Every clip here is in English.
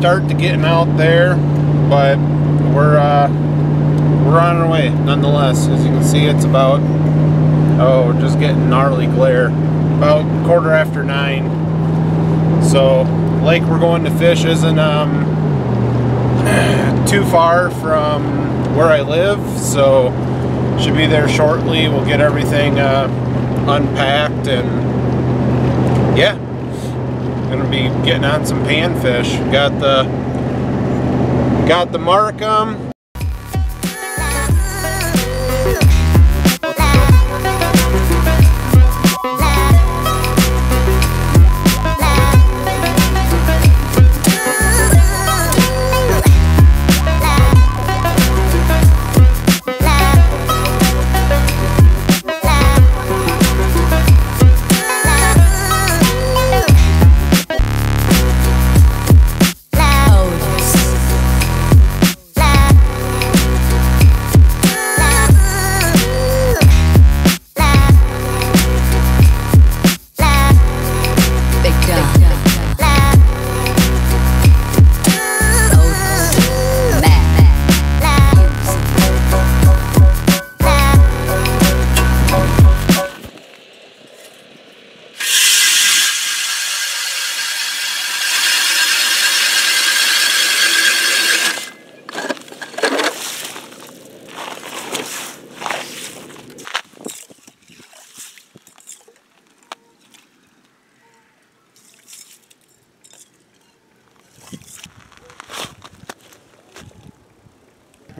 start to getting out there, but we're uh, we're on our way nonetheless. As you can see, it's about oh, just getting gnarly glare. About quarter after nine. So lake we're going to fish isn't um, too far from where I live, so should be there shortly. We'll get everything uh, unpacked and yeah, gonna be getting on some panfish. Got the got the Marcum.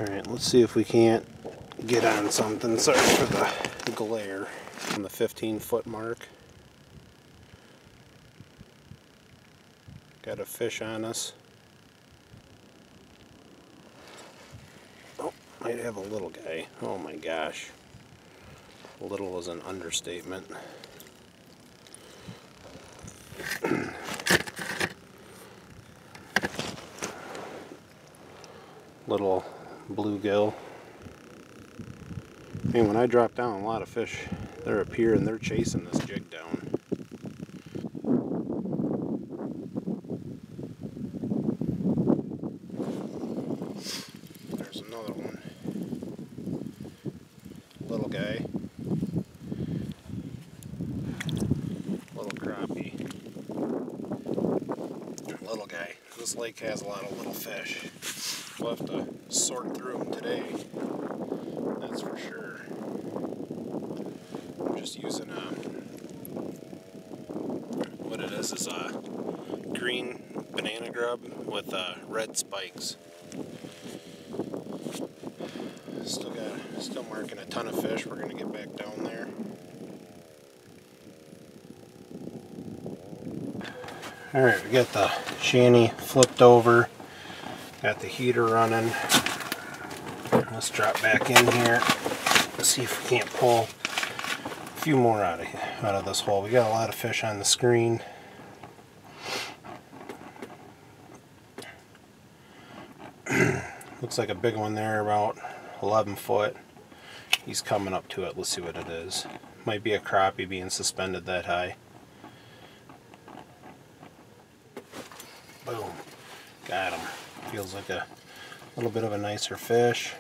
Alright, let's see if we can't get on something. Sorry for the glare on the 15 foot mark. Got a fish on us. Oh, might have a little guy. Oh my gosh. Little is an understatement. little bluegill. And when I drop down, a lot of fish, they're up here and they're chasing this jig down. There's another one. Little guy. Little crappie. Little guy. This lake has a lot of little fish. We'll have to sort through them today. That's for sure. I'm just using a what it is is a green banana grub with uh, red spikes. Still got still marking a ton of fish. We're gonna get back down there. Alright, we got the shanty flipped over. Got the heater running. Let's drop back in here. Let's see if we can't pull a few more out of out of this hole. We got a lot of fish on the screen. Looks like a big one there, about 11 foot. He's coming up to it. Let's see what it is. Might be a crappie being suspended that high. Boom. Got him. Feels like a little bit of a nicer fish.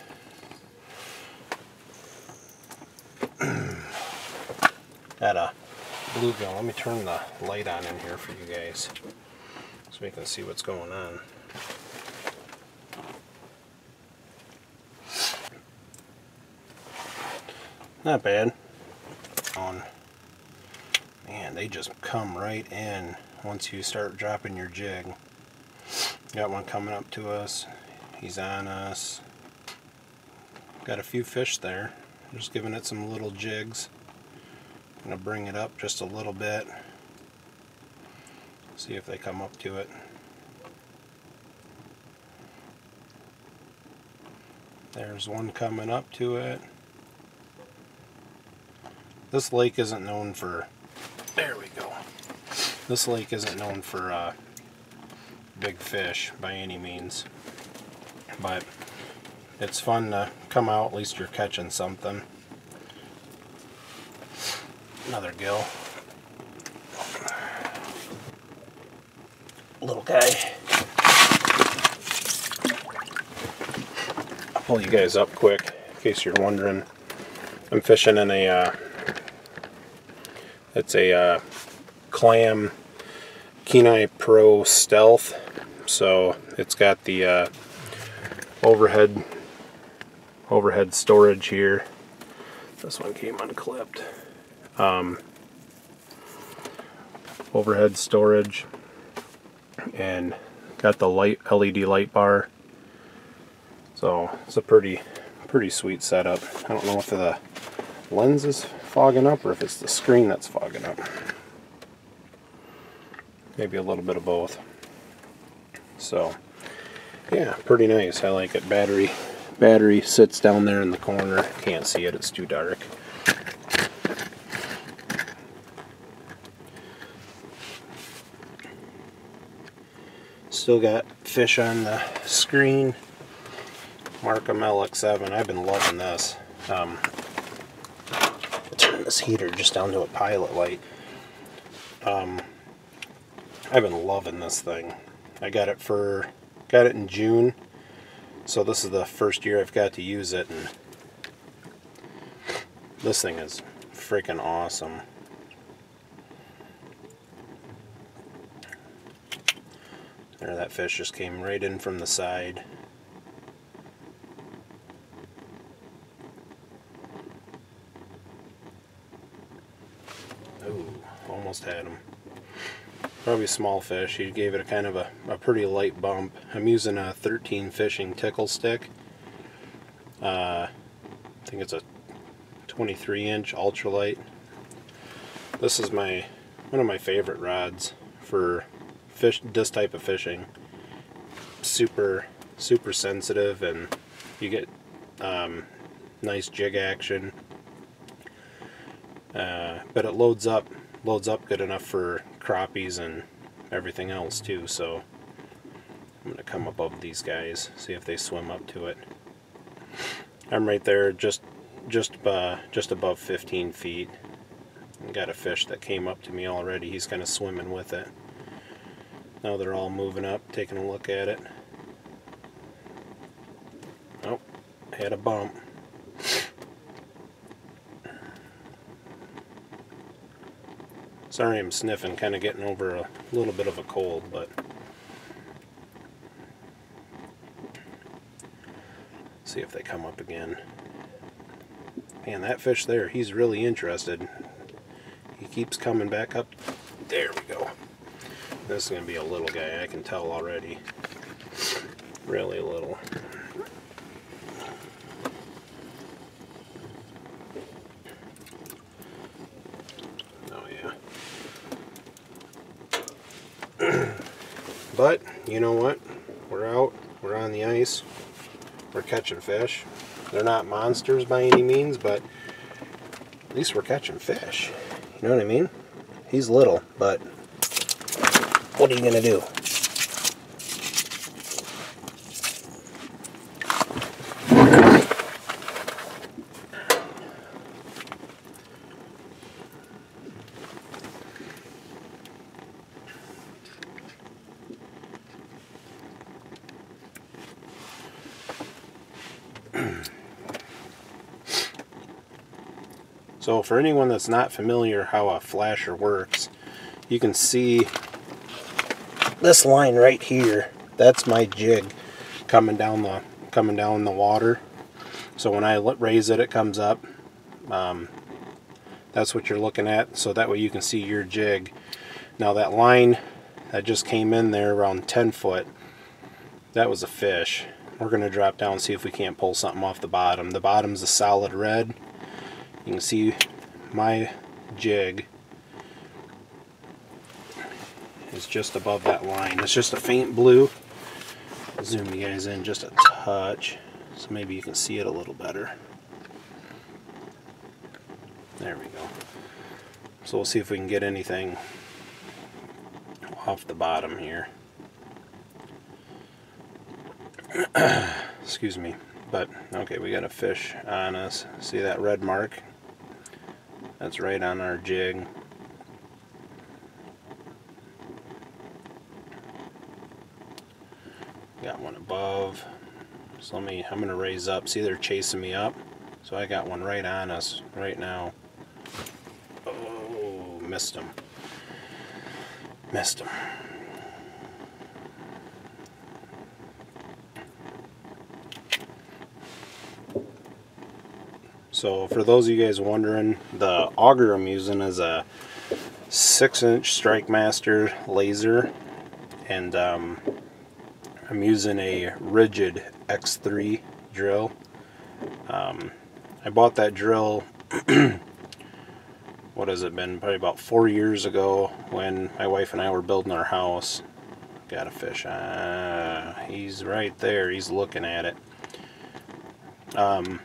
Got a bluegill. Let me turn the light on in here for you guys so we can see what's going on. Not bad. On. Man, they just come right in once you start dropping your jig. Got one coming up to us. He's on us. Got a few fish there. Just giving it some little jigs. Gonna bring it up just a little bit. See if they come up to it. There's one coming up to it. This lake isn't known for. There we go. This lake isn't known for uh, big fish by any means, but it's fun to come out. At least you're catching something. Another gill. little guy. I'll pull you guys up quick in case you're wondering. I'm fishing in a, uh, it's a uh, clam Kenai Pro Stealth. So it's got the uh, overhead overhead storage here. This one came unclipped. Um, overhead storage and got the light LED light bar. So it's a pretty pretty sweet setup. I don't know if the lens is fogging up or if it's the screen that's fogging up. Maybe a little bit of both. So yeah, pretty nice. I like it. Battery battery sits down there in the corner. Can't see it, it's too dark. Still got fish on the screen. Marcum LX7. I've been loving this. Um, turn this heater just down to a pilot light. Um, I've been loving this thing. I got it for got it in June so this is the first year I've got to use it and this thing is freaking awesome. There, that fish just came right in from the side. Ooh, almost had him probably small fish. He gave it a kind of a, a pretty light bump. I'm using a 13 fishing tickle stick. Uh, I think it's a 23 inch ultralight. This is my one of my favorite rods for fish this type of fishing. Super super sensitive and you get um, nice jig action. Uh, but it loads up loads up good enough for crappies and everything else too so I'm gonna come above these guys see if they swim up to it I'm right there just just uh, just above 15 feet got a fish that came up to me already he's kind of swimming with it now they're all moving up taking a look at it oh had a bump Sorry I'm sniffing, kind of getting over a little bit of a cold, but see if they come up again. Man, that fish there, he's really interested. He keeps coming back up. There we go. This is going to be a little guy, I can tell already. Really little. Oh yeah. but, you know what? We're out. We're on the ice. We're catching fish. They're not monsters by any means, but at least we're catching fish. You know what I mean? He's little, but what are you going to do? So for anyone that's not familiar how a flasher works, you can see this line right here. That's my jig coming down the coming down the water. So when I raise it, it comes up. Um, that's what you're looking at. So that way you can see your jig. Now that line that just came in there around 10 foot, that was a fish. We're going to drop down and see if we can't pull something off the bottom. The bottom's a solid red. You can see my jig is just above that line. It's just a faint blue. Zoom you guys in just a touch so maybe you can see it a little better. There we go. So we'll see if we can get anything off the bottom here. Excuse me. But, okay, we got a fish on us. See that red mark? That's right on our jig. Got one above. So let me, I'm going to raise up. See, they're chasing me up. So I got one right on us right now. Oh, missed him. Missed him. So for those of you guys wondering, the auger I'm using is a 6 inch Strike Master laser and um, I'm using a Ridgid X3 drill. Um, I bought that drill, what has it been, probably about four years ago when my wife and I were building our house. Got a fish. Ah, he's right there. He's looking at it. Um,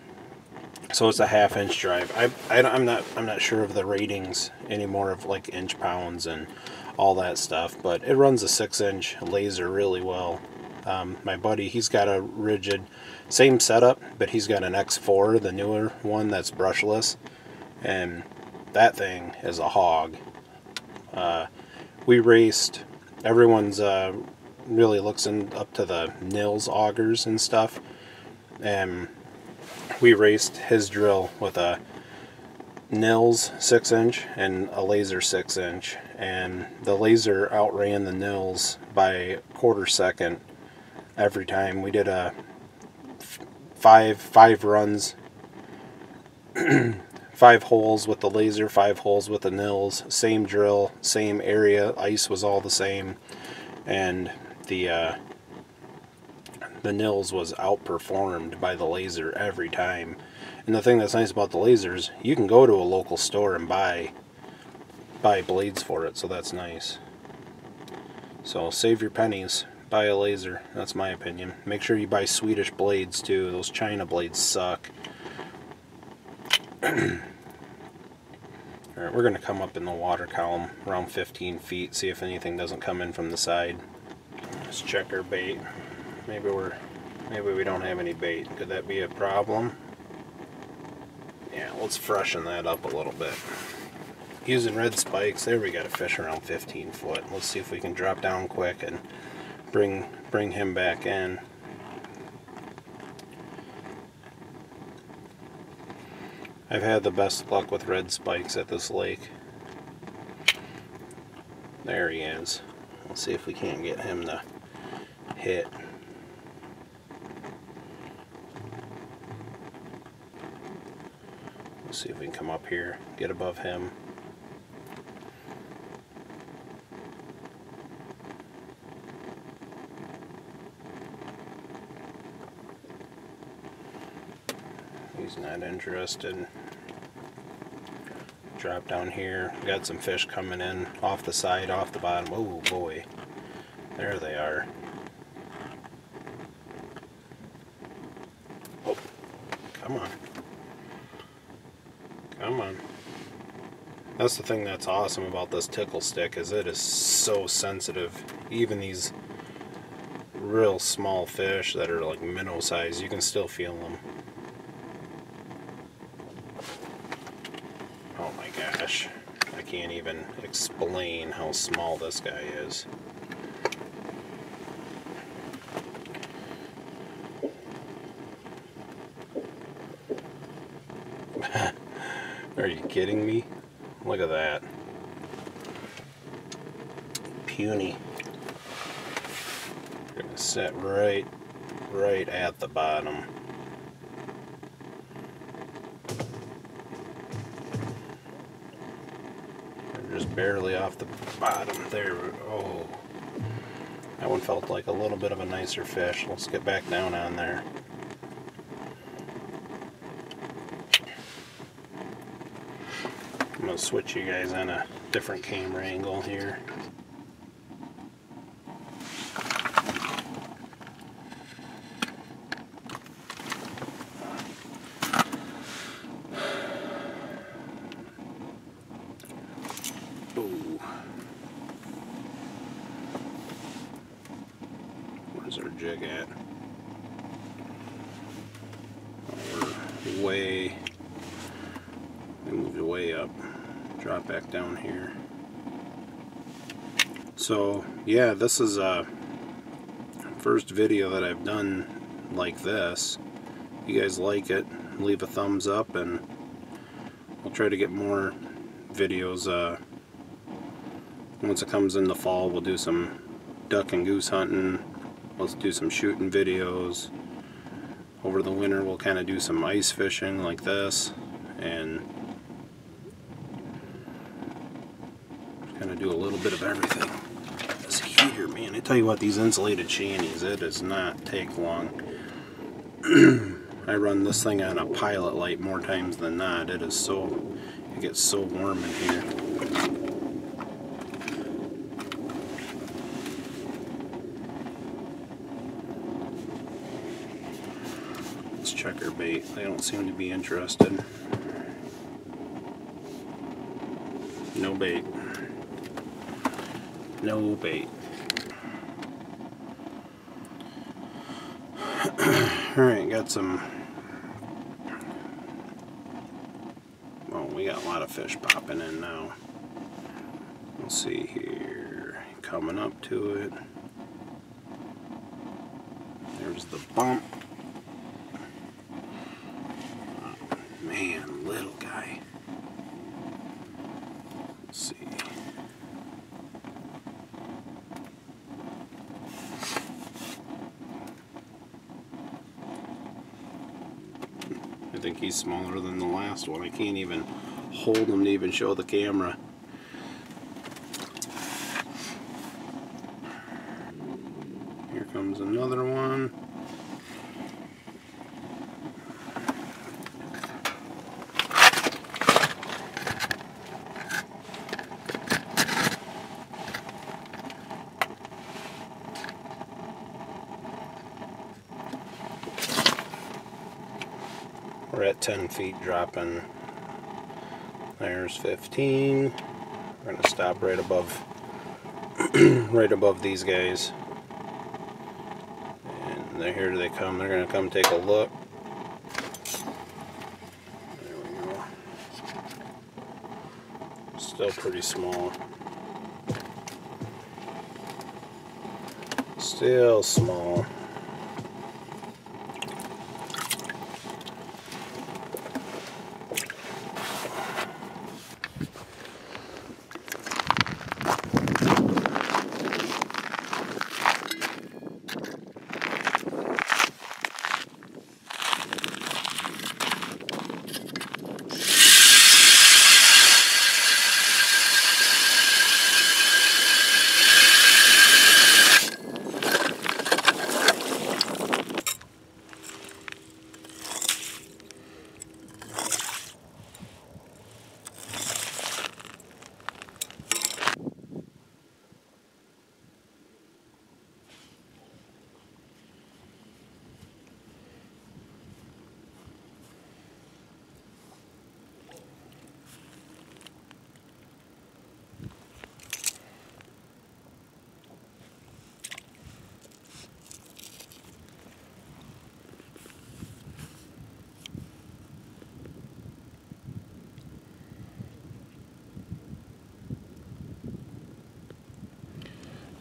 so it's a half inch drive. I, I am not I'm not sure of the ratings anymore of like inch pounds and all that stuff, but it runs a six inch laser really well. Um, my buddy, he's got a Ridgid, same setup, but he's got an X4, the newer one that's brushless, and that thing is a hog. Uh, we raced. Everyone's uh, really looks in, up to the Nils augers and stuff, and we raced his drill with a Nils 6 inch and a laser 6 inch and the laser outran the Nils by a quarter second every time. We did a five five runs. Five holes with the laser five holes with the Nils. Same drill same area. Ice was all the same. And the uh, the Nils was outperformed by the laser every time. And the thing that's nice about the lasers, you can go to a local store and buy buy blades for it, so that's nice. So save your pennies, buy a laser, that's my opinion. Make sure you buy Swedish blades too, those China blades suck. Alright, we're going to come up in the water column around 15 feet, see if anything doesn't come in from the side. Let's check our bait. Maybe we're maybe we don't have any bait. Could that be a problem? Yeah, let's freshen that up a little bit. Using red spikes, there we got a fish around 15 foot. Let's see if we can drop down quick and bring bring him back in. I've had the best luck with red spikes at this lake. There he is. Let's see if we can't get him to hit. Let's see if we can come up here, get above him. He's not interested. Drop down here. got some fish coming in off the side, off the bottom. Oh boy. There they are. Oh, come on. Come on. That's the thing that's awesome about this tickle stick is it is so sensitive. Even these real small fish that are like minnow size, you can still feel them. Oh my gosh. I can't even explain how small this guy is. Are you kidding me? Look at that. Puny. Gonna sit right, right at the bottom. Just barely off the bottom there. Oh, that one felt like a little bit of a nicer fish. Let's get back down on there. I'm going to switch you guys on a different camera angle here. Ooh. Where's our jig at? Oh, we're way, we moved way up drop back down here. So yeah, this is a first video that I've done like this. If you guys like it, leave a thumbs up and I'll try to get more videos. Uh, once it comes in the fall, we'll do some duck and goose hunting. Let's do some shooting videos. Over the winter, we'll kind of do some ice fishing like this and kind of do a little bit of everything. This heater, man, I tell you what, these insulated shanties, it does not take long. I run this thing on a pilot light more times than not. It is so, it gets so warm in here. Let's check our bait. They don't seem to be interested. No bait. No bait. Alright, got some. Well, we got a lot of fish popping in now. Let's see here. Coming up to it. There's the bump. Man, little guy. Let's see. Think he's smaller than the last one. I can't even hold him to even show the camera. Here comes another one. We're at 10 feet dropping. There's 15. We're gonna stop right above right above these guys. And they're here they come. They're gonna come take a look. There we go. Still pretty small. Still small.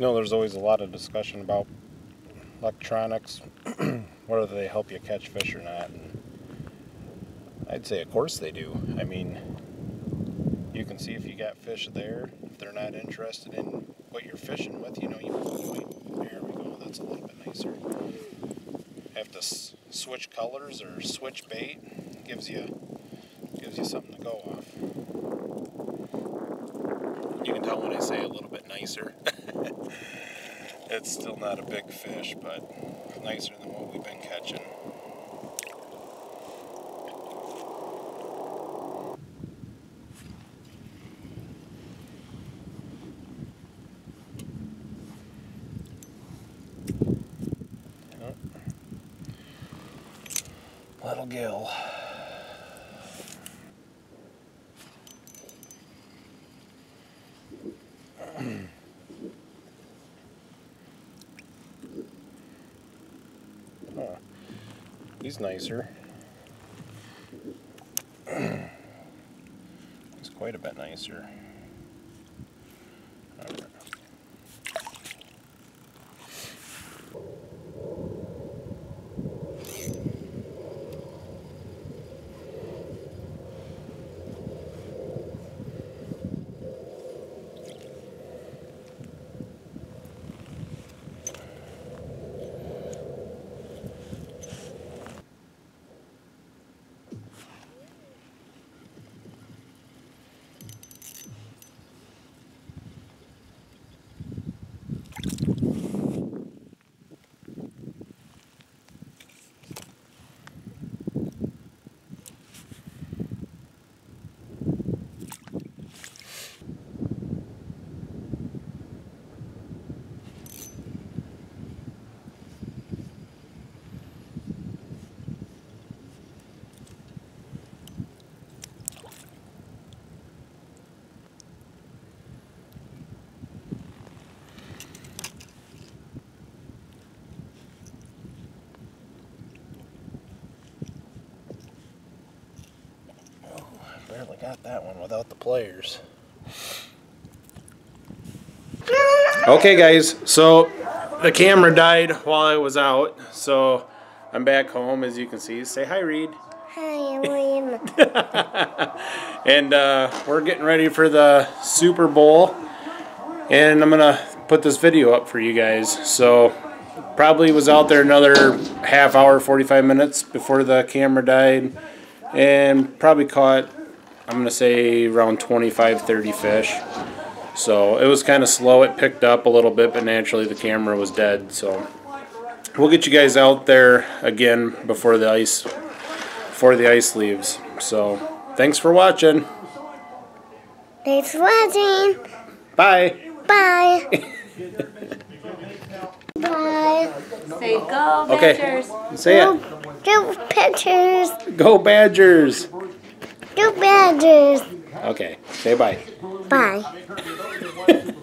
Know, there's always a lot of discussion about electronics, whether they help you catch fish or not. And I'd say, of course, they do. I mean, you can see if you got fish there. If they're not interested in what you're fishing with, you know, you wait. There we go. That's a little bit nicer. Have to switch colors or switch bait. Gives you gives you something to go off. You can tell when I say a little bit nicer. It's still not a big fish, but nicer than what we've been catching. Yep. Little gill. Huh. He's nicer. He's quite a bit nicer. Alright. Got that one without the players. Okay, guys, so the camera died while I was out, so I'm back home as you can see. Say hi, Reed. Hi, William. And uh, we're getting ready for the Super Bowl, and I'm gonna put this video up for you guys. So, probably was out there another half hour, 45 minutes before the camera died, and probably caught, I'm gonna say around 25, 30 fish. So it was kind of slow. It picked up a little bit, but naturally the camera was dead. So we'll get you guys out there again before the ice, before the ice leaves. So thanks for watching. Thanks for watching. Bye. Bye. Bye. Say go, Okay. Badgers. Say Do, it. do pictures. Go Badgers. Badgers. Okay. Say bye. Bye.